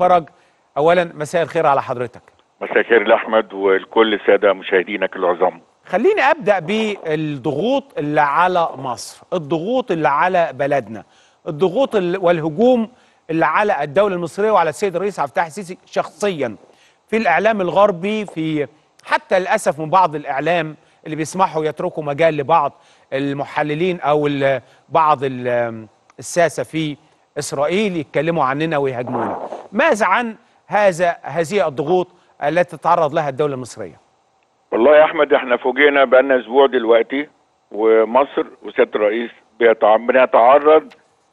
فرج. اولا مساء الخير على حضرتك. مساء الخير لأحمد والكل الساده مشاهدينك العظام. خليني أبدأ بالضغوط اللي على مصر الضغوط اللي على بلدنا الضغوط ال- والهجوم اللي على الدولة المصرية وعلى السيد الرئيس عبد الفتاح السيسي شخصيا. في الإعلام الغربي في حتى للأسف من بعض الإعلام اللي بيسمحوا يتركوا مجال لبعض المحللين أو بعض ال- الساسة في إسرائيل يتكلموا عننا ويهاجمونا. ماذا عن هذا هذه الضغوط التي تتعرض لها الدولة المصرية؟ والله يا أحمد إحنا فوجئنا بقالنا أسبوع دلوقتي ومصر وسياده الرئيس بنتعرض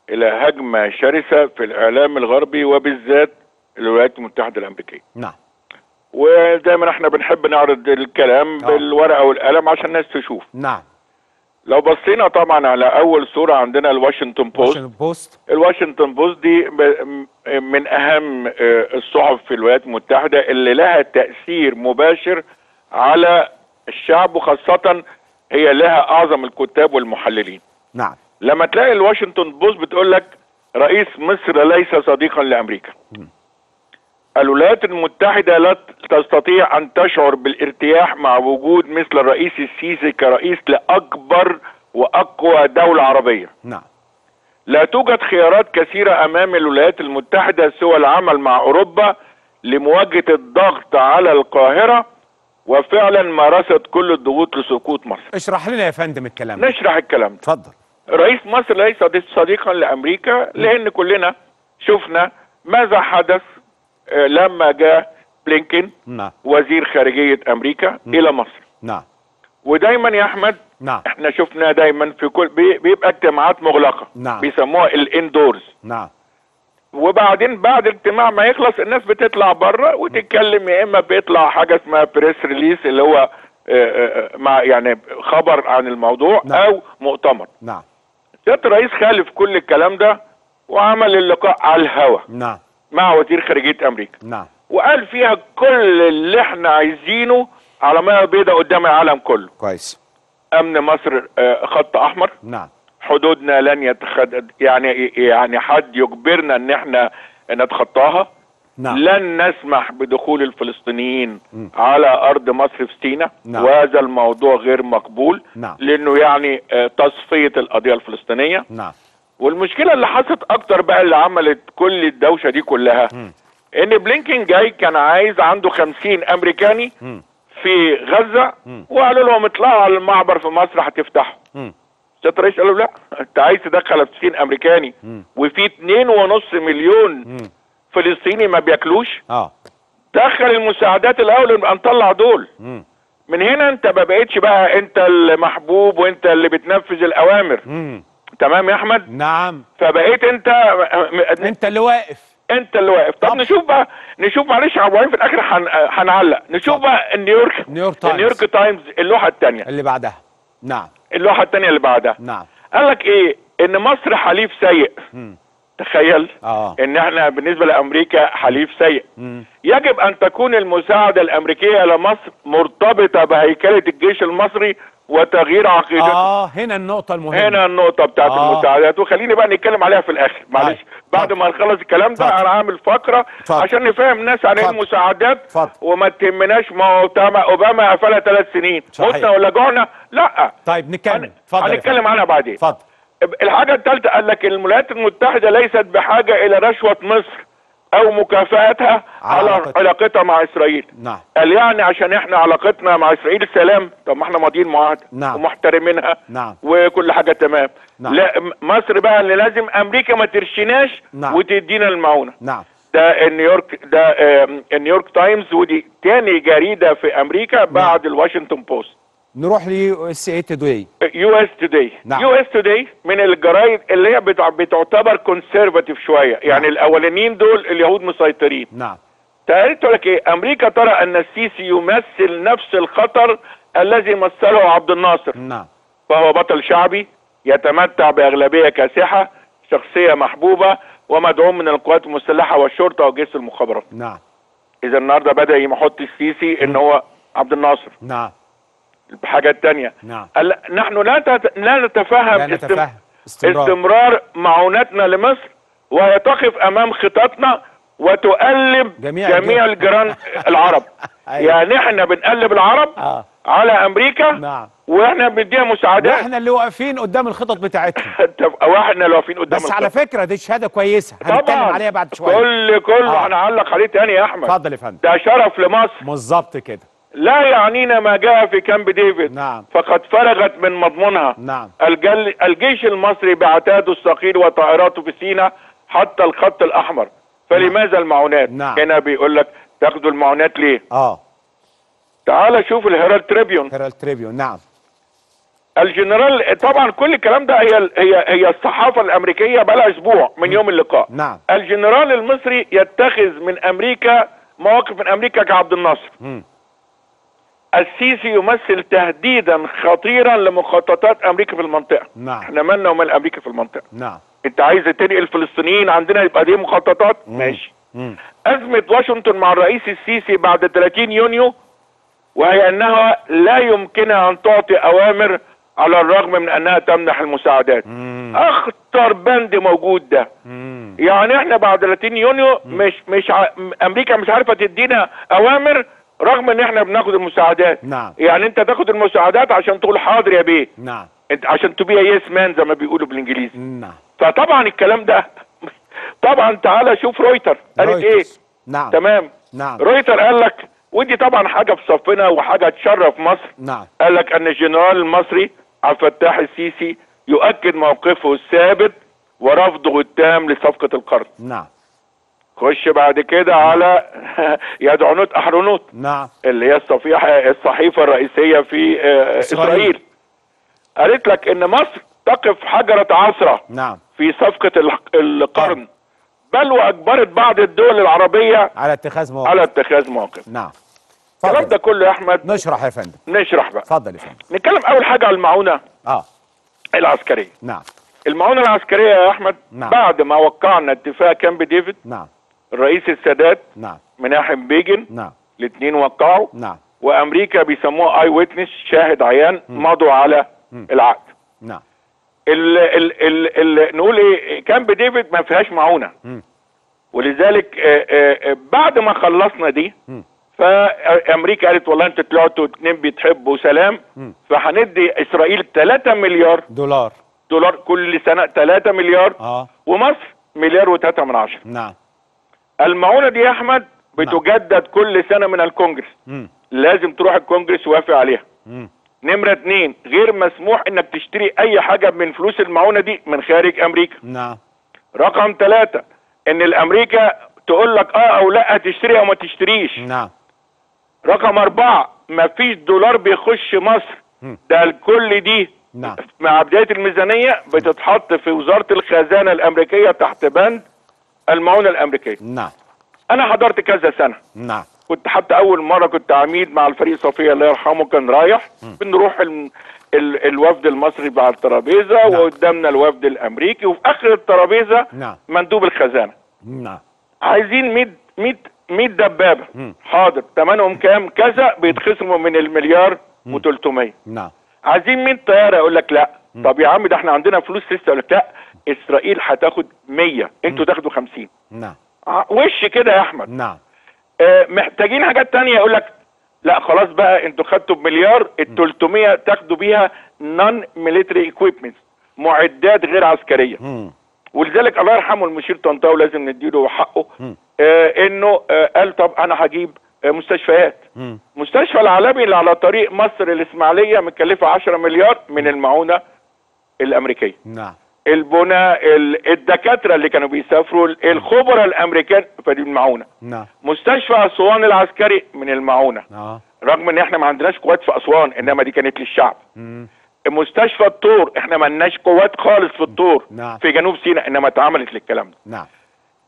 إلى هجمة شرسة في الإعلام الغربي وبالذات الولايات المتحدة الأمريكية. نعم. ودايما إحنا بنحب نعرض الكلام آه. بالورقة والقلم عشان الناس تشوف. نعم. لو بصينا طبعا على أول صوره عندنا الواشنطن بوست واشنطن بوست الواشنطن بوست دي م- من أهم آه، الصحف في الولايات المتحدة اللي لها تأثير مباشر على الشعب وخاصة هي لها أعظم الكتاب والمحللين. نعم. لما تلاقي الواشنطن بوست بتقول لك رئيس مصر ليس صديقا لأمريكا. الولايات المتحدة لا تستطيع أن تشعر بالارتياح مع وجود مثل الرئيس السيسي كرئيس لأكبر وأقوى دولة عربية. نعم. لا توجد خيارات كثيرة أمام الولايات المتحدة سوى العمل مع أوروبا لمواجهة الضغط على القاهرة وفعلا مارست كل الضغوط لسقوط مصر. اشرح لنا يا فندم الكلام. نشرح الكلام. اتفضل. رئيس مصر ليس صديقا لأمريكا لأن كلنا شفنا ماذا حدث لما جاء بلينكن نعم. وزير خارجية أمريكا إلى مصر. نعم. ودايما يا أحمد نعم. إحنا شفنا دايما في كل بي- بيبقى اجتماعات مغلقة. نعم. بيسموها ال indoors. نعم. وبعدين بعد الاجتماع ما يخلص الناس بتطلع بره وتتكلم يا إما بيطلع حاجة اسمها press release اللي هو آه، آه، مع يعني خبر عن الموضوع نعم. أو مؤتمر. نعم. سياده الرئيس خالف كل الكلام ده وعمل اللقاء على الهوا. نعم. مع وزير خارجية أمريكا. نعم. وقال فيها كل اللي إحنا عايزينه على ميه بيضاء قدام العالم كله. كويس. أمن مصر آه، خط أحمر. نعم. حدودنا لن يتخد يعني يعني حد يجبرنا إن إحنا نتخطاها. نعم. لن نسمح بدخول الفلسطينيين على أرض مصر في سيناء نعم. وهذا الموضوع غير مقبول. نعم. لأنه يعني آه، تصفية القضية الفلسطينية. نعم. والمشكلة اللي حصلت أكتر بقى اللي عملت كل الدوشة دي كلها إن بلينكن جاي كان عايز عنده خمسين أمريكاني مم. في غزة وقالوا لهم اطلعوا على المعبر في مصر هتفتحوا مم. سياده الرئيس قال له لا أنت عايز تدخل 50 أمريكاني وفي اتنين ونص مليون مم. فلسطيني ما بياكلوش آه دخل المساعدات الأول نبقى نطلع دول مم. من هنا أنت ما بقتش بقى أنت المحبوب وأنت اللي بتنفذ الأوامر مم. تمام يا أحمد؟ نعم. فبقيت أنت أنت اللي واقف. أنت اللي واقف. طب طب. نشوف بقى نشوف معلش يا إبراهيم في الآخر هن- هنعلق. نشوف بقى النيويورك نيويورك تايمز. النيويورك تايمز اللوحة الثانية اللي بعدها. نعم. اللوحة الثانية اللي بعدها. نعم. قال لك إيه؟ إن مصر حليف سيء. مم. تخيل. آه. إن إحنا بالنسبة لأمريكا حليف سيء. مم. يجب أن تكون المساعدة الأمريكية لمصر مرتبطة بهيكلة الجيش المصري وتغيير عقيدته آه هنا النقطة المهمة هنا النقطة بتاعت آه. المساعدات وخليني بقى نتكلم عليها في الآخر معلش طيب. بعد اتفضل. ما نخلص الكلام ده. أنا هعمل فقرة. عشان نفهم الناس عن إيه. المساعدات اتفضل. وما تهمناش ما هو أوباما قفلها ثلاث سنين. متنا ولا جوعنا لا طيب نكمل اتفضل هنتكلم. عنها بعدين اتفضل الحاجة الثالثة قال لك الولايات المتحدة ليست بحاجة إلى رشوة مصر أو مكافآتها على علاقتها. علاقتها مع إسرائيل نعم قال يعني عشان إحنا علاقتنا مع إسرائيل سلام طب ما إحنا ماضيين معاهدة نعم. ومحترمينها نعم. وكل حاجة تمام نعم. لا مصر بقى اللي لازم أمريكا ما ترشيناش نعم. وتدينا المعونة نعم ده النيويورك ده آم، النيويورك تايمز ودي تاني جريدة في أمريكا بعد الواشنطن بوست نروح ل USA Today USA Today نعم. USA Today من الجرايد اللي هي بتع- بتعتبر conservative شوية. يعني الأولانيين دول اليهود مسيطرين. نعم. قالت لك إيه؟ أمريكا ترى أن السيسي يمثل نفس الخطر الذي مثله عبد الناصر. نعم. فهو بطل شعبي يتمتع بأغلبية كاسحة شخصية محبوبة ومدعوم من القوات المسلحة والشرطة وجيش المخابرات. نعم. إذا النهارده بدأ يحط السيسي إن هو عبد الناصر. نعم. الحاجة الثانية نعم. نحن لا تت... لا نتفهم لا نتفهم. استمرار. استمرار معوناتنا لمصر وهي تقف أمام خططنا وتقلب جميع جميع, الجيران. العرب. أيوة. يعني إحنا بنقلب العرب آه. على أمريكا نعم. وإحنا بنديها مساعدات. وإحنا اللي واقفين قدام الخطط بتاعتهم. وإحنا اللي واقفين قدام بس على الخط. فكرة دي شهادة كويسة. هنتكلم طبعا عليها بعد شوية. كل كل. آه. هنعلق عليه تاني يا أحمد. اتفضل يا فندم. ده شرف لمصر. بالظبط كده. لا يعنينا ما جاء في كامب ديفيد. نعم. فقد فرغت من مضمونها. نعم. الجل الجيش المصري بعتاده الثقيل وطائراته في سيناء حتى الخط الأحمر. فلماذا المعونات؟ نعم. هنا بيقول لك تاخدوا المعونات ليه؟ آه. تعال شوف الهيرالد تريبيون. هيرالد تريبيون نعم. الجنرال طبعا كل الكلام ده هي هي هي الصحافة الأمريكية بقى أسبوع من يوم اللقاء. نعم. الجنرال المصري يتخذ من أمريكا مواقف من أمريكا كعبد الناصر. مم. السيسي يمثل تهديدا خطيرا لمخططات أمريكا في المنطقة. نعم. إحنا مالنا ومال أمريكا في المنطقة. نعم. أنت عايز تنقل الفلسطينيين عندنا يبقى دي مخططات؟ مم. ماشي. مم. أزمة واشنطن مع الرئيس السيسي بعد 30 يونيو وهي أنها لا يمكنها أن تعطي أوامر على الرغم من أنها تمنح المساعدات. مم. أخطر بند موجود ده. مم. يعني إحنا بعد 30 يونيو مش مش ع... أمريكا مش عارفة تدينا أوامر رغم إن إحنا بناخد المساعدات. نعم. يعني أنت تاخد المساعدات عشان تقول حاضر يا بيه. نعم. أنت عشان تبقى يس مان زي ما بيقولوا بالإنجليزي. نعم. فطبعا الكلام ده طبعا تعالى شوف رويتر. قالت إيه. نعم. تمام. نعم. رويتر قال لك ودي طبعا حاجة في صفنا وحاجة تشرف مصر. نعم. قال لك أن الجنرال المصري عبد الفتاح السيسي يؤكد موقفه الثابت ورفضه التام لصفقة القرن. نعم. خش بعد كده على يديعوت احرونوت نعم. اللي هي الصفيحة الصحيفة الرئيسية في آه، إسرائيل. إسرائيل. قالت لك إن مصر تقف حجرة عثره نعم. في صفقة ال- القرن. بل وأجبرت بعض الدول العربية على اتخاذ مواقف على اتخاذ موقف. نعم. الكلام ده كله يا أحمد. نشرح يا فندم. نشرح بقى. اتفضل يا فندم. نتكلم أول حاجة على المعونة آه. العسكرية. نعم. المعونة العسكرية يا أحمد نعم. بعد ما وقعنا اتفاق كامب ديفيد نعم. الرئيس السادات نعم. مناحم بيجن نعم. الاثنين وقعوا. نعم. وأمريكا بيسموه eyewitness شاهد عيان مضوا على مم. العقد. نعم. ال ال ال ال نقول إيه كامب ديفيد ما فيهاش معونة. ولذلك آه، آه، آه، بعد ما خلصنا دي. فأمريكا قالت والله أنتوا طلعتوا اتنين بتحبوا سلام. فهندي إسرائيل 3 مليار. دولار. دولار كل سنة 3 مليار. آه. ومصر مليار و3 من عشرة. نعم. المعونة دي يا أحمد بتجدد كل سنة من الكونجرس. مم. لازم تروح الكونجرس يوافق عليها. مم. نمرة اتنين غير مسموح إنك تشتري أي حاجة من فلوس المعونة دي من خارج أمريكا. نعم. رقم ثلاثة إن الأمريكا تقول لك آه أو لأ تشتري أو ما تشتريش. نعم. رقم أربعة مفيش دولار بيخش مصر. مم. ده الكل دي نعم. مع بداية الميزانية بتتحط في وزارة الخزانة الأمريكية تحت بند المعونة الأمريكية. نعم. أنا حضرت كذا سنة. نعم. كنت حتى أول مرة كنت عميد مع الفريق صفيه الله يرحمه كان رايح. بنروح ال... ال... الوفد المصري على الترابيزه نعم. وقدامنا الوفد الأمريكي وفي آخر الترابيزة نعم. مندوب الخزانة. نعم. عايزين 100 100 100 دبابة. مم. حاضر. ثمنهم كام؟ كذا بيتخصموا من المليار و300 نعم. عايزين 100 طيارة؟ يقول لك لا. مم. طب يا عم ده إحنا عندنا فلوس لسه؟ يقول لك لا. إسرائيل هتاخد 100 أنتوا تاخدوا 50 نعم. وش كده يا أحمد؟ نعم. آه، محتاجين حاجات تانية. يقول لك لا خلاص بقى أنتوا خدتوا بمليار ال 300 تاخدوا بيها non-military equipment معدات غير عسكرية. مم. ولذلك الله يرحمه المشير طنطاوي لازم نديله حقه. آه إنه آه قال طب أنا هجيب آه مستشفيات. مم. مستشفى العالمي اللي على طريق مصر الإسماعيلية مكلفة 10 مليار من المعونة الأمريكية. نعم. البنى ال- الدكاترة اللي كانوا بيسافروا الخبراء الأمريكان فدي المعونة. نعم. مستشفى أسوان العسكري من المعونة. آه رغم إن إحنا ما عندناش قوات في أسوان إنما دي كانت للشعب. مم. مستشفى الطور إحنا ما لناش قوات خالص في الطور نعم. في جنوب سيناء إنما اتعملت للكلام ده. نعم.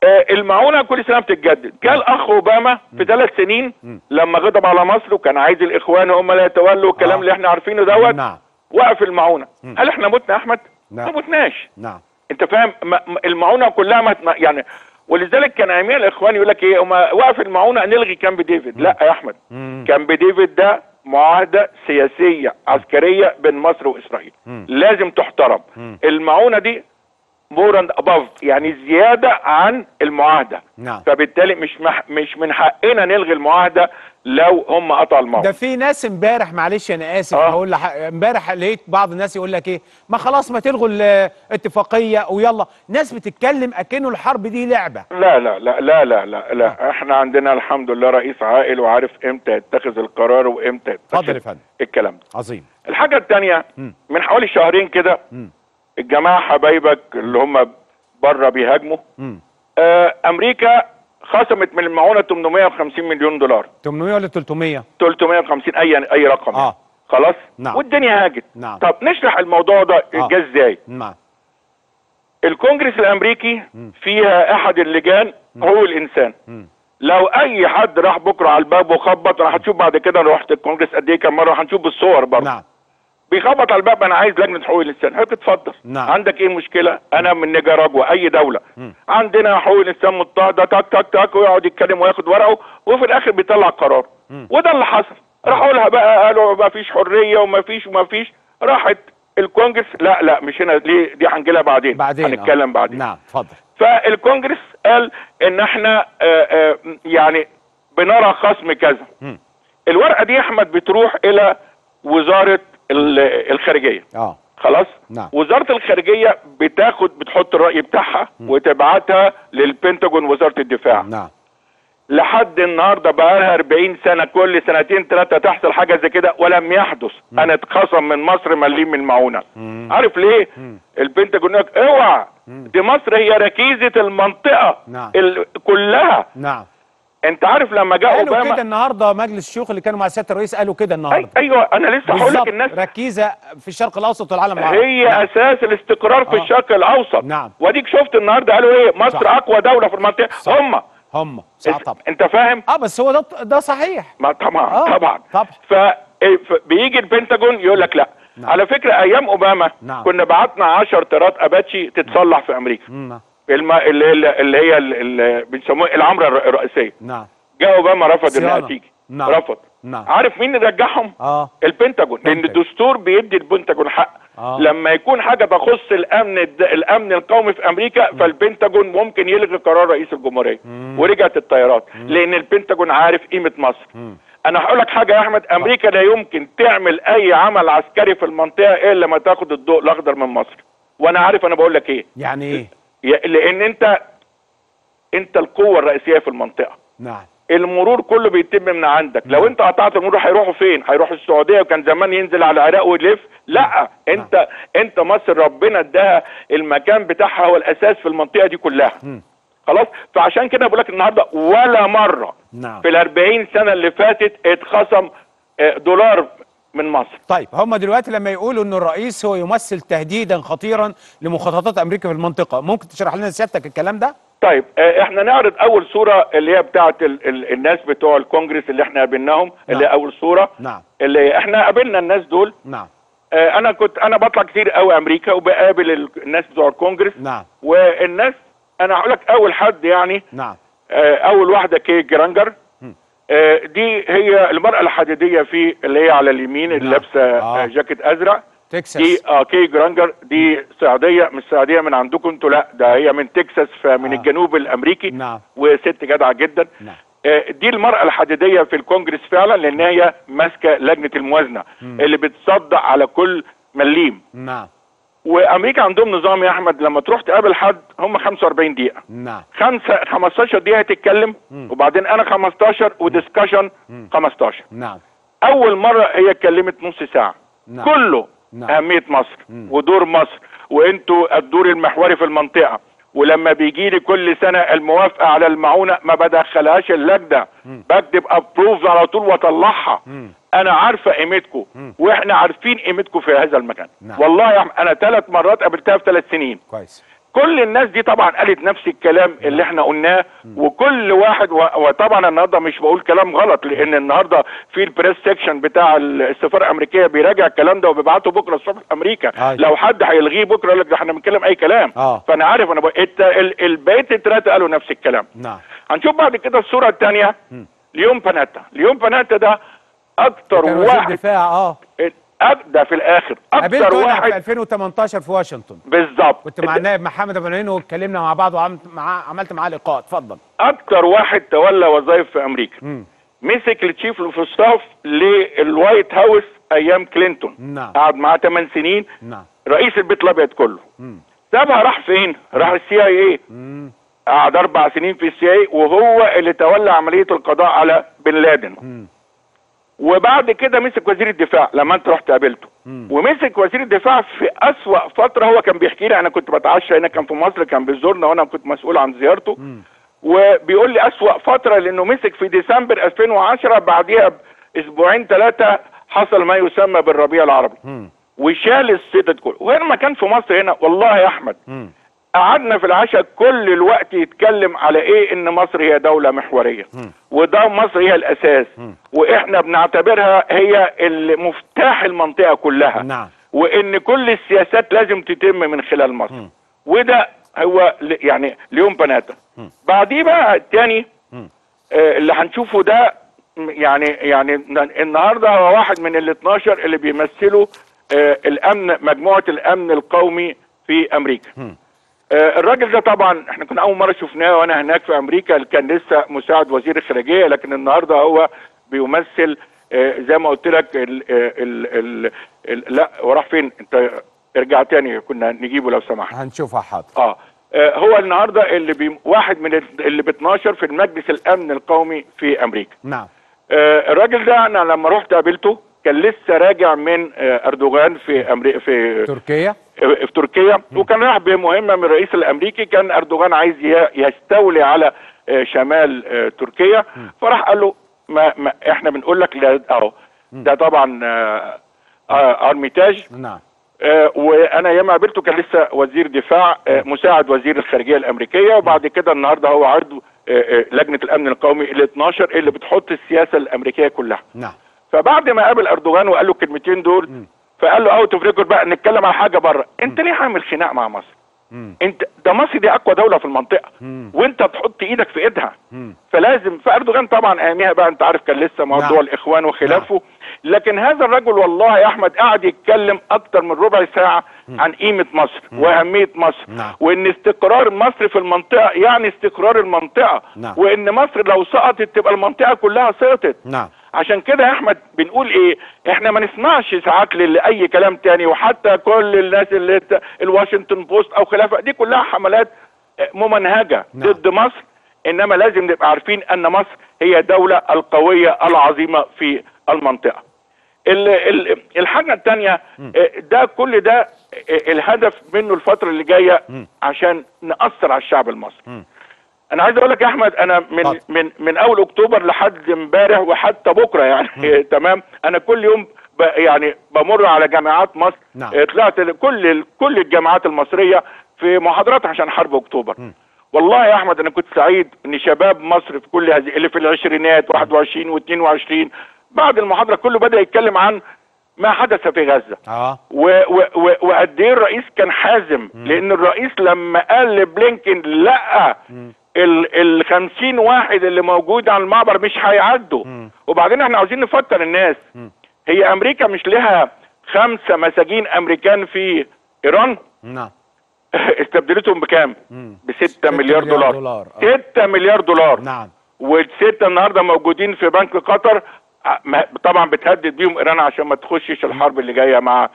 آه المعونة كل سنة بتتجدد. جاء الأخ أوباما في ثلاث سنين مم. لما غضب على مصر وكان عايز الإخوان هم لا يتولوا الكلام آه. اللي إحنا عارفينه دوت نعم. وقف المعونة. مم. هل إحنا متنا يا أحمد؟ نعم. ما متناش نعم. انت فاهم؟ المعونة كلها ما يعني ولذلك كان اياميها الإخوان يقول لك إيه؟ وقف المعونة نلغي كامب ديفيد. لا يا أحمد. مم. كامب ديفيد ده معاهدة سياسية عسكرية بين مصر وإسرائيل. مم. لازم تحترم. مم. المعونة دي more and above يعني زيادة عن المعاهدة نعم فبالتالي مش مح مش من حقنا نلغي المعاهدة لو هم قطعوا الموعد ده في ناس امبارح معلش أنا آسف آه. هقول. امبارح لقيت بعض الناس يقول لك إيه ما خلاص ما تلغوا الاتفاقية ويلا ناس بتتكلم أكنه الحرب دي لعبة لا لا لا لا لا لا, لا. إحنا عندنا الحمد لله رئيس عاقل وعارف إمتى يتخذ القرار وإمتى اتفضل يا يتخذ فندم الكلام ده عظيم الحاجة الثانية. من حوالي شهرين كده. الجماعة حبايبك اللي هم بره بيهاجموا. آه أمريكا خصمت من المعونة 850 مليون دولار 800 ولا 300 350 أي أي رقم آه خلاص نعم. والدنيا هاجت نعم. طب نشرح الموضوع ده آه. جه إزاي نعم الكونجرس الأمريكي. فيها أحد اللجان حقوق الإنسان مم. لو أي حد راح بكرة على الباب وخبط راح هتشوف بعد كده أنا رحت الكونجرس قد إيه كم مرة هنشوف بالصور برضه نعم بيخبط على الباب أنا عايز لجنة حقوق الإنسان. حضرتك اتفضل. نعم. عندك إيه مشكلة؟ أنا من نيجاراجوا أي دولة. مم. عندنا حقوق الإنسان مضطهدة تك تك تك ويقعد يتكلم وياخد ورقه وفي الآخر بيطلع قرار. مم. وده اللي حصل. راحوا لها بقى قالوا ما فيش حرية وما فيش وما فيش. راحت الكونجرس لا لا مش هنا ليه دي هنجي لها بعدين بعدين آه. هنتكلم بعدين. نعم اتفضل. فالكونجرس قال إن إحنا آه، آه، يعني بنرى خصم كذا. الورقة دي يا أحمد بتروح إلى وزارة الخارجية. آه. خلاص؟ نعم. وزارة الخارجية بتاخد بتحط الرأي بتاعها وتبعتها للبنتاجون وزارة الدفاع. نعم. لحد النهارده بقى لها 40 سنة كل سنتين ثلاثة تحصل حاجة زي كده ولم يحدث. أنا اتخصم من مصر مليم من المعونه مم. عارف ليه. البنتاجون اوعى. دي مصر هي ركيزة المنطقة نعم. كلها. نعم. انت عارف لما جاء قالوا اوباما كده النهارده مجلس الشيوخ اللي كانوا مع سياده الرئيس قالوا كده أي النهارده أيوه أنا لسه هقول لك الناس ركيزة في الشرق الأوسط والعالم العربي هي نعم. أساس الاستقرار في آه. الشرق الأوسط نعم. وأديك شفت النهارده قالوا إيه مصر صح. أقوى دولة في المنطقة صح. هم هم صح طبعا أنت فاهم آه بس هو ده ده صحيح ما طبعا آه، طبعا طبعا. ف بيجي البنتاجون يقول لك لا نعم. على فكرة أيام أوباما نعم. كنا بعتنا 10 طيارات أباتشي تتصلح في أمريكا مم. الم... اللي, اللي اللي هي اللي بنسموها العمرة الر- الرئيسية. نعم. جاء أوباما رفض إنها. تيجي. نعم. رفض. نعم. عارف مين اللي رجعهم؟ آه. البنتاجون. لأن. الدستور بيدي البنتاجون حق. آه. لما يكون حاجة تخص الأمن الد... الأمن القومي في أمريكا فالبنتاجون ممكن يلغي قرار رئيس الجمهورية. ورجعت الطيارات. لأن البنتاجون عارف قيمة مصر. مم. أنا هقول لك حاجة يا أحمد. أمريكا لا يمكن تعمل أي عمل عسكري في المنطقة إلا لما تاخد الضوء الأخضر من مصر. وأنا عارف أنا بقول لك إيه. يعني إيه لأن انت أنت القوة الرئيسية في المنطقة. نعم. المرور كله بيتم من عندك. لو أنت قطعت المرور هيروحوا فين؟ هيروحوا السعودية وكان زمان ينزل على العراق ويلف؟ لا. انت أنت مصر ربنا اداها المكان بتاعها هو الاساس في المنطقة دي كلها. مم. خلاص؟ فعشان كده بقول لك النهارده ولا مرة نعم. في ال 40 سنة اللي فاتت اتخصم آه، دولار من مصر. طيب هم دلوقتي لما يقولوا ان الرئيس هو يمثل تهديدا خطيرا لمخططات أمريكا في المنطقة ممكن تشرح لنا سيادتك الكلام ده؟ طيب آه، إحنا نعرض أول صورة اللي هي بتاعه ال ال الناس بتوع الكونجرس اللي إحنا قابلناهم اللي هي نعم. أول صورة. نعم. اللي إحنا قابلنا الناس دول. نعم. آه، أنا كنت أنا بطلع كتير قوي أمريكا وبقابل ال- الناس بتوع الكونجرس. نعم. والناس أنا هقول لك أول حد يعني. نعم. آه، أول واحدة كي جرانجر. دي هي المرأة الحديدية في اللي هي على اليمين اللي نعم. لابسه آه. آه، جاكيت أزرق. دي تكساس آه كي جرانجر. دي صعيديه مش صعيديه من عندكم أنتوا لا ده هي من تكساس فمن آه. الجنوب الأمريكي. نعم. وست جدعة جدا. نعم. آه، دي المرأة الحديدية في الكونجرس فعلا لأن هي ماسكة لجنة الموازنة. مم. اللي بتصدق على كل مليم. نعم. وأمريكا عندهم نظام يا أحمد لما تروح تقابل حد هم 45 دقيقة نعم خمسة 15 دقيقة تتكلم. وبعدين أنا 15 و discussion مم. 15 نعم أول مرة هي اتكلمت نص ساعة نعم كله نعم. أهمية مصر مم. ودور مصر وأنتوا الدور المحوري في المنطقة ولما بيجي لي كل سنة الموافقة على المعونة ما بدخلهاش اللجنة مم. بكتب ابروف على طول واطلعها. أنا عارفة قيمتكم. وإحنا عارفين قيمتكم في هذا المكان نعم. والله يا أنا ثلاث مرات قابلتها في ثلاث سنين كويس كل الناس دي طبعا قالت نفس الكلام اللي إحنا قلناه وكل واحد. وطبعا النهارده مش بقول كلام غلط لأن النهارده في ال press section بتاع السفارة الأمريكية بيراجع الكلام ده وبيبعته بكرة الصبح أمريكا. لو حد هيلغيه بكرة يقول لك ده إحنا بنتكلم أي كلام. آه. فأنا عارف أنا بقول الت... ال... البقيه الثلاثه قالوا نفس الكلام. نعم. هنشوف بعد كده الصورة الثانية مم. ليون بانيتا ليون بانيتا ده أكتر واحد دفاع آه. ده في الآخر أكتر أنا في واحد 2018 في واشنطن. بالظبط. كنت مع النائب محمد أبو العينين واتكلمنا مع بعض وعملت معاه عملت معاه لقاء. اتفضل. أكتر واحد تولى وظائف في أمريكا. مم. مسك ال chief of staff لل White House أيام كلينتون. نعم. قعد معاه 8 سنين. نعم. رئيس البيت الأبيض كله. سابها راح فين؟ راح ال CIA. قعد أربع سنين في ال CIA وهو اللي تولى عملية القضاء على بن لادن. مم. وبعد كده مسك وزير الدفاع لما انت رحت قابلته. ومسك وزير الدفاع في أسوأ فترة هو كان بيحكي لي أنا كنت بتعشى هنا كان في مصر كان بيزورنا وأنا كنت مسؤول عن زيارته. وبيقول لي أسوأ فترة لأنه مسك في ديسمبر 2010 بعديها بأسبوعين ثلاثة حصل ما يسمى بالربيع العربي. وشال السدد كله وهنا ما كان في مصر هنا والله يا أحمد. قعدنا في العشاء كل الوقت يتكلم على إيه إن مصر هي دولة محورية. وده مصر هي الأساس. وإحنا بنعتبرها هي المفتاح المنطقة كلها نعم وإن كل السياسات لازم تتم من خلال مصر مم. وده هو يعني ليوم بناتا. بعديه بقى التاني. آه، اللي هنشوفه ده م- يعني يعني النهارده هو واحد من ال 12 اللي بيمثلوا آه، الأمن مجموعة الأمن القومي في أمريكا. مم. آه، الراجل ده طبعا إحنا كنا أول مرة شفناه وأنا هناك في أمريكا كان لسه مساعد وزير الخارجية لكن النهارده هو بيمثل آه، زي ما قلت لك ال ال ال ال لا وراح فين؟ أنت ارجع تاني كنا نجيبه لو سمحت. هنشوفها حاضر. آه آه، هو النهارده اللي بي واحد من ال- اللي ب 12 في المجلس الأمن القومي في أمريكا. نعم. آه، الراجل ده أنا لما رحت قابلته كان لسه راجع من آه، أردوغان في أمريكا في تركيا؟ في تركيا. وكان راح بمهمه من الرئيس الأمريكي كان أردوغان عايز يستولي على آه، شمال آه، تركيا. فراح قال له ما, ما إحنا بنقول لك لا أهو. ده طبعا آه، أرميتاج. نعم. وأنا ياما قابلته كان لسه وزير دفاع مساعد وزير الخارجية الأمريكية. وبعد كده النهارده هو آه، لجنة الأمن القومي ال 12 اللي بتحط السياسة الأمريكية كلها. نعم. فبعد ما قابل أردوغان وقال له الكلمتين دول فقال له out of record بقى نتكلم على حاجة بره. انت ليه عامل خناق مع مصر؟ مم. انت ده مصر دي أقوى دولة في المنطقة. مم. وانت تحط إيدك في ايدها. مم. فلازم فأردوغان طبعا اياميها بقى انت عارف كان لسه موضوع نعم. الإخوان وخلافه. لكن هذا الرجل والله يا أحمد قاعد يتكلم أكتر من ربع ساعة عن قيمة مصر وأهمية مصر. نعم. وإن استقرار مصر في المنطقة يعني استقرار المنطقة. نعم. وإن مصر لو سقطت تبقى المنطقة كلها سقطت. نعم. عشان كده يا أحمد بنقول إيه إحنا ما نسمعش ساعات لأي كلام تاني وحتى كل الناس اللي الواشنطن بوست أو خلافة دي كلها حملات ممنهجة نعم. ضد مصر إنما لازم نبقى عارفين أن مصر هي الدولة القوية العظيمة في المنطقة ال- ال- الحاجة الثانية ده كل ده آه، الهدف منه الفترة اللي جاية مم. عشان نأثر على الشعب المصري. أنا عايز أقول لك يا أحمد أنا من اتفضل. من من أول أكتوبر لحد إمبارح وحتى بكرة يعني. تمام؟ أنا كل يوم ب يعني بمر على جامعات مصر. نعم. آه، طلعت كل كل الجامعات المصرية في محاضرات عشان حرب أكتوبر. مم. والله يا أحمد أنا كنت سعيد إن شباب مصر في كل هذه اللي في العشرينات 21 و22 بعد المحاضرة كله بدأ يتكلم عن ما حدث في غزة. آه. وقد إيه الرئيس كان حازم. لأن الرئيس لما قال لبلينكن لأ ال ال 50 واحد اللي موجود على المعبر مش هيعدوا. وبعدين إحنا عاوزين نفكر الناس. هي أمريكا مش لها خمسة مساجين أمريكان في إيران؟ نعم. استبدلتهم بكام؟ ب 6 ستة مليار دولار. دولار، آه. 6 مليار دولار. نعم. والستة النهارده موجودين في بنك قطر. ما- طبعا بتهدد بيهم إيران عشان ما تخشش الحرب اللي جاية مع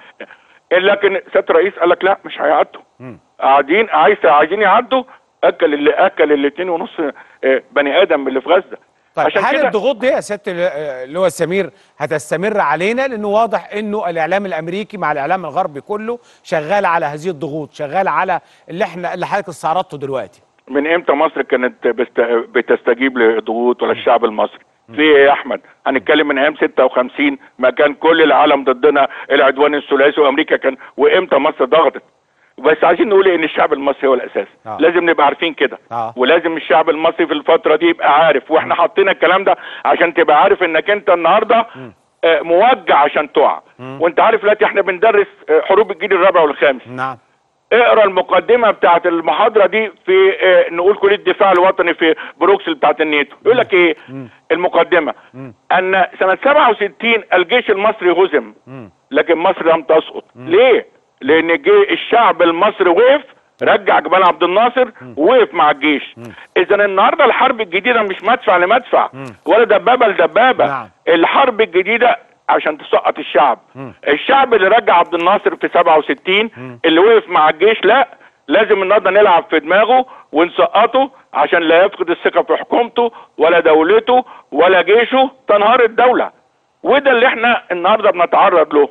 لكن سياده الرئيس قال لك لا مش هيعدوا. قاعدين عايز عايزين يعدوا. أكل اللي أكل الاثنين ونص آه، بني آدم اللي في غزة. طيب عشان هل الضغوط دي يا سياده اللي هو سمير هتستمر علينا؟ لأنه واضح إنه الإعلام الأمريكي مع الإعلام الغربي كله شغال على هذه الضغوط شغال على اللي إحنا اللي حضرتك استعرضته دلوقتي. من إمتى مصر كانت بست... بتستجيب لضغوط ولا الشعب المصري؟ في إيه يا أحمد؟ هنتكلم من أيام 56 ما كان كل العالم ضدنا العدوان الثلاثي وأمريكا كان وإمتى مصر ضغطت؟ بس عايزين نقول إن الشعب المصري هو الأساس. آه. لازم نبقى عارفين كده. آه. ولازم الشعب المصري في الفترة دي يبقى عارف. وإحنا حاطين الكلام ده عشان تبقى عارف إنك أنت النهارده آه، موجه عشان تقع. وأنت عارف دلوقتي إحنا بندرس آه، حروب الجيل الرابع والخامس. نعم. اقرأ المقدمة بتاعت المحاضرة دي في آه، نقول كليه الدفاع الوطني في بروكسل بتاعت الناتو. يقول لك إيه؟ المقدمة. أن سنة 67 الجيش المصري هزم. مم. لكن مصر لم تسقط. ليه؟ لأن جه الشعب المصري وقف رجع جمال عبد الناصر ووقف مع الجيش. اذا النهارده الحرب الجديدة مش مدفع لمدفع. ولا دبابة لدبابة. نعم. الحرب الجديدة عشان تسقط الشعب. الشعب اللي رجع عبد الناصر في 67 اللي وقف مع الجيش لا. لازم النهارده نلعب في دماغه ونسقطه عشان لا يفقد الثقة في حكومته ولا دولته ولا جيشه. تنهار الدولة. وده اللي إحنا النهارده بنتعرض له.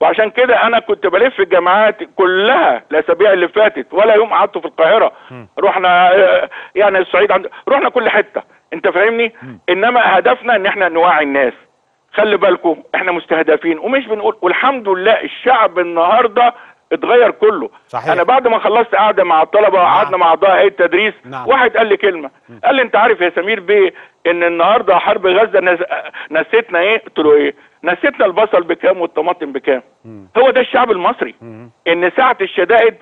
وعشان كده أنا كنت بلف الجامعات كلها الأسابيع اللي فاتت ولا يوم قعدت في القاهرة. رحنا آه، يعني الصعيد عند رحنا كل حتة. أنت فاهمني؟ إنما هدفنا إن إحنا نوعي الناس. خلي بالكم إحنا مستهدفين ومش بنقول والحمد لله الشعب النهارده اتغير كله. صحيح. أنا بعد ما خلصت قاعدة مع الطلبة وقعدنا مع اعضاء هيئه التدريس نعم. واحد قال لي كلمة. قال لي أنت عارف يا سمير بيه إن النهارده حرب غزة نس... نسيتنا إيه؟ قلت له إيه؟ نسيتنا البصل بكام والطماطم بكام؟ هو ده الشعب المصري. إن ساعة الشدائد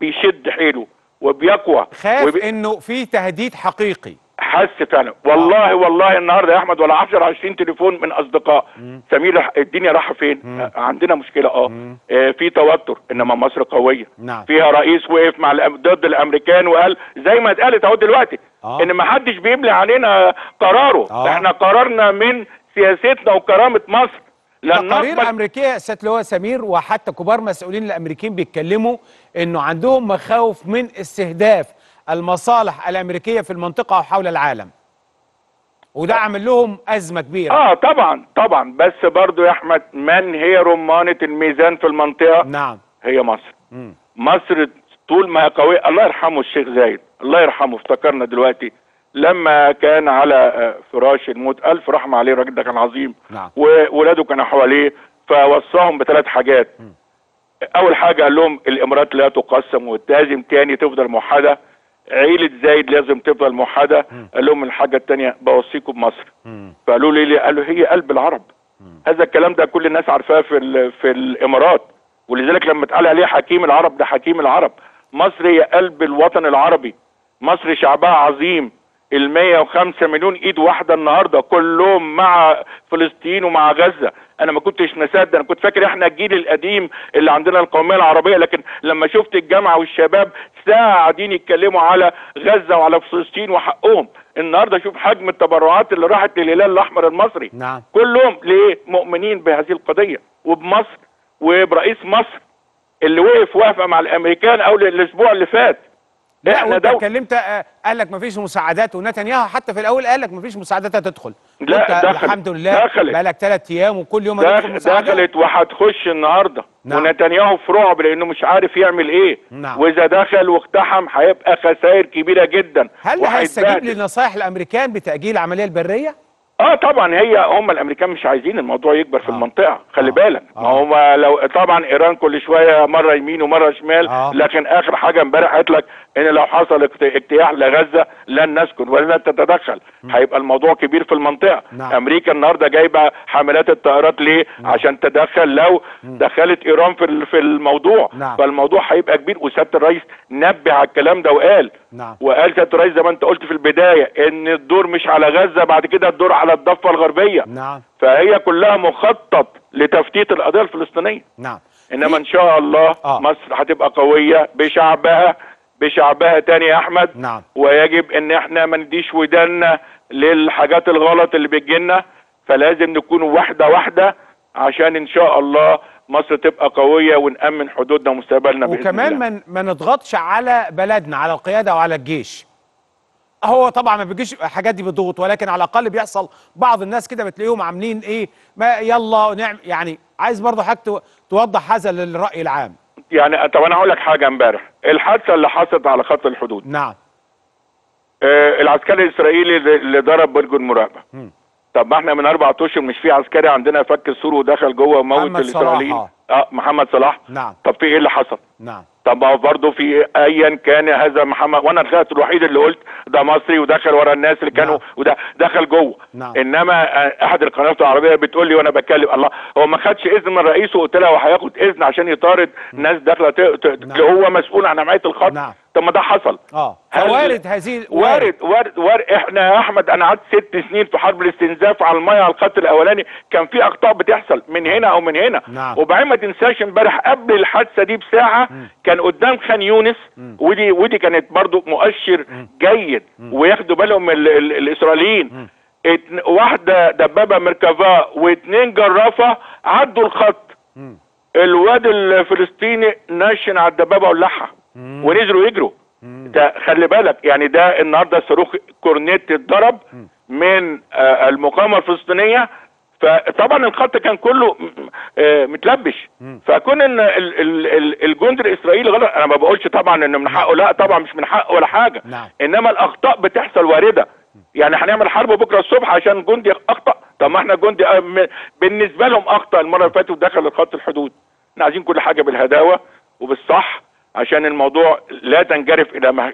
بيشد حيله وبيقوى خاف وبي... إنه في تهديد حقيقي. حس فعلا. والله والله النهارده يا أحمد ولا 10 20 تليفون من أصدقاء. سمير الدنيا رايحه فين؟ آه، عندنا مشكلة آه. آه، في توتر إنما مصر قوية. نعم. فيها رئيس وقف مع ضد الأمريكان وقال زي ما اتقالت أهو دلوقتي آه. إن ما حدش بيملي علينا قراره. آه. إحنا قررنا من سياستنا وكرامة مصر. تقارير نقبل أمريكية سياده اللواء سمير وحتى كبار مسؤولين الأمريكيين بيتكلموا إنه عندهم مخاوف من استهداف المصالح الأمريكية في المنطقة وحول العالم. وده عامل لهم أزمة كبيرة. آه طبعا طبعا. بس برضو يا أحمد من هي رمانة الميزان في المنطقة؟ نعم. هي مصر. مصر طول ما هي قوية الله يرحمه الشيخ زايد الله يرحمه افتكرنا دلوقتي لما كان على آه، فراش الموت ألف رحمة عليه الراجل ده كان عظيم. نعم. وولاده كانوا حواليه فوصاهم بثلاث حاجات. أول حاجة قال لهم الإمارات لا تقسم ولازم تاني تفضل موحدة. عيلة زايد لازم تفضل موحدة. قال لهم الحاجة التانية بوصيكم بمصر فقالوا لي ليه؟ قالوا هي قلب العرب. هذا الكلام ده كل الناس عارفاه في في الإمارات. ولذلك لما اتقال عليه حكيم العرب ده حكيم العرب. مصر هي قلب الوطن العربي. مصر شعبها عظيم. ال 105 مليون إيد واحدة النهارده كلهم مع فلسطين ومع غزة. أنا ما كنتش مصدق أنا كنت فاكر إحنا الجيل القديم اللي عندنا القومية العربية لكن لما شفت الجامعة والشباب ساعه قاعدين يتكلموا على غزة وعلى فلسطين وحقهم. النهارده شوف حجم التبرعات اللي راحت للهلال الأحمر المصري. نعم. كلهم ليه؟ مؤمنين بهذه القضية. وبمصر وبرئيس مصر اللي وقف وقفه مع الأمريكان أو الأسبوع اللي فات. لا إحنا وانت. اتكلمت آه، قال لك مفيش مساعدات ونتنياهو حتى في الأول قال لك مفيش مساعدات هتدخل لا، وانت دخلت. الحمد لله دخلت. بقالك ثلاث أيام وكل يوم هتدخل دخ- مساعدات دخلت وهتخش النهارده نعم. ونتنياهو في رعب لأنه مش عارف يعمل إيه نعم. وإذا دخل واقتحم هيبقى خسائر كبيرة جدا هل هيستجيب وهيتبهدل. لنصائح الأمريكان بتأجيل العملية البرية؟ آه طبعا هي هم الأمريكان مش عايزين الموضوع يكبر في آه. المنطقة خلي آه. بالك آه. ما هم لو طبعا إيران كل شوية مرة يمين ومرة شمال آه. لكن آخر حاجة امبارح قالت لك إن لو حصل اجت- اجتياح لغزة لن نسكن ولن تتدخل هيبقى الموضوع كبير في المنطقة نعم. أمريكا النهارده جايبة حاملات الطائرات ليه عشان تدخل لو دخلت إيران في في الموضوع نعم. فالموضوع هيبقى كبير وسيادة الرئيس نبه على الكلام ده وقال نعم. وقال سياده الرئيس زي ما انت قلت في البداية إن الدور مش على غزة بعد كده الدور على الضفة الغربية نعم فهي كلها مخطط لتفتيت القضية الفلسطينية نعم إنما إن شاء الله آه. مصر هتبقى قوية بشعبها بشعبها تاني يا أحمد نعم. ويجب إن إحنا ما نديش ودانا للحاجات الغلط اللي بتجيلنا فلازم نكون واحدة واحدة عشان إن شاء الله مصر تبقى قوية ونأمن حدودنا ومستقبلنا وكمان. ما ما نضغطش على بلدنا على القيادة وعلى الجيش. هو طبعا ما بيجيش الحاجات دي بضغط ولكن على الأقل بيحصل بعض الناس كده بتلاقيهم عاملين إيه ما يلا نعم يعني عايز برضه حضرتك تو- توضح هذا للرأي العام. يعني طب أنا هقول لك حاجة امبارح. الحادثة اللي حصلت على خط الحدود. نعم. آه العسكري الإسرائيلي اللي ضرب برج المراقبة. طب ما إحنا من أربع اشهر مش في عسكري عندنا فك السور ودخل جوه وموت محمد صلاح، الإسرائيليين آه. آه محمد صلاح نعم طب في إيه اللي حصل نعم طب ما برضه في ايا كان هذا محمد وأنا طلعت الوحيد اللي قلت ده مصري ودخل ورا الناس اللي كانوا نعم. وده دخل جوه نعم. إنما آه، أحد القنوات العربية بتقول لي وأنا بتكلم الله هو ما خدش إذن من رئيسه قلت لها هو هياخد إذن عشان يطارد ناس داخلة ت- ت- نعم. هو مسؤول عن حماية الخط نعم. طب ما ده حصل. آه. فوارد هذه وارد. وارد. وارد إحنا يا أحمد أنا قعدت ست سنين في حرب الاستنزاف على المية على الخط الأولاني. كان في أخطاء بتحصل من هنا أو من هنا. نعم. وبعدين ما تنساش امبارح قبل الحادثة دي بساعة كان قدام خان يونس. ودي ودي كانت برضو مؤشر جيد. وياخدوا بالهم ال ال الإسرائيليين. اتن- واحدة دبابة مركبة واثنين جرافة عدوا الخط. الواد الفلسطيني نشن على الدبابة ولعها ونزلوا يجروا. ده خلي بالك يعني ده النهارده صاروخ كورنيت اتضرب من آه، المقاومة الفلسطينية. فطبعا الخط كان كله آه، متلبش. فكون إن ال- ال- ال- الجندي الإسرائيلي غلط أنا ما بقولش طبعا إنه من حقه لا طبعا مش من حقه ولا حاجة. نعم. إنما الأخطاء بتحصل واردة. يعني هنعمل حرب بكرة الصبح عشان جندي أخطأ؟ طب ما إحنا جندي آه، بالنسبة لهم أخطأ المرة اللي فاتت ودخل الخط الحدود. إحنا عايزين كل حاجة بالهداوة وبالصح. عشان الموضوع لا تنجرف إلى مح...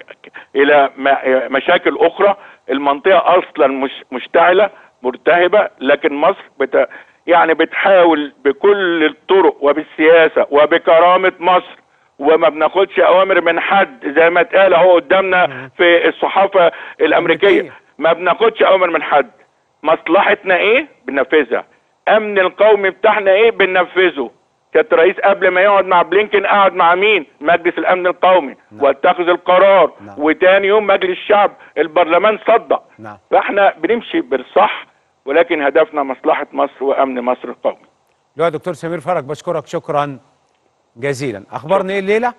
إلى مشاكل أخرى. المنطقة أصلا مش مشتعلة مرتهبة لكن مصر بت... يعني بتحاول بكل الطرق وبالسياسة وبكرامة مصر. وما بناخدش أوامر من حد زي ما اتقال أهو قدامنا في الصحافة الأمريكية. ما بناخدش أوامر من حد. مصلحتنا إيه؟ بننفذها. أمن القومي بتاعنا إيه؟ بننفذه. كانت الرئيس قبل ما يقعد مع بلينكن قعد مع مين؟ مجلس الأمن القومي. واتخذ القرار. نعم. وتاني يوم مجلس الشعب البرلمان صدق نعم. فاحنا بنمشي بالصح ولكن هدفنا مصلحة مصر وأمن مصر القومي. هو دكتور سمير فرج بشكرك شكرا جزيلا. اخبارنا إيه الليلة؟